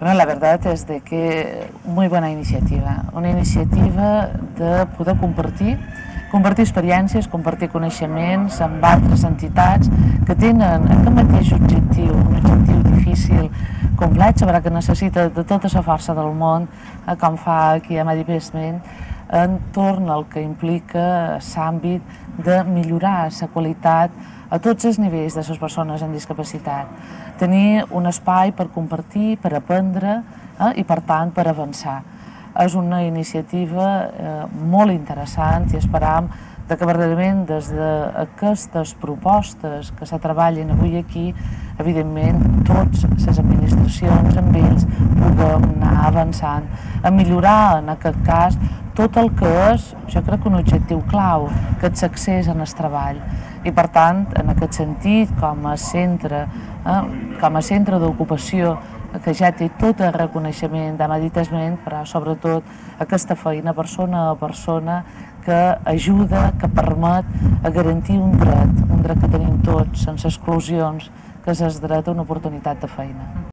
Bueno, la verdad es de que muy buena iniciativa, una iniciativa de poder compartir, compartir experiències, compartir coneixements amb altres entitats que tenen aquest mateix objectiu, un objectiu difícil, complex, però que necessita de tota la força del món, eh, com fa aquí a Medi Basement, entorn al que implica l'àmbit de millorar la qualitat a tots els nivells de les persones amb discapacitat. Tenir un espai per compartir, per aprendre eh, i, per tant, per avançar. És una iniciativa eh, molt interessant i esperam de que verdaderament des d'aquestes propostes que se treballen avui aquí, evidentment, tots les administracions amb ells puguem anar avançant a millorar, en aquest cas, tot el que és, jo crec que un objectiu clau, que és l'accés en el treball. I per tant, en aquest sentit, com a centre, eh, com a centre d'ocupació que ja té tot el reconeixement de meditasment, però sobretot aquesta feina persona a persona que ajuda, que permet a garantir un dret, un dret que tenim tots, sense exclusions, que dret a una oportunitat de feina.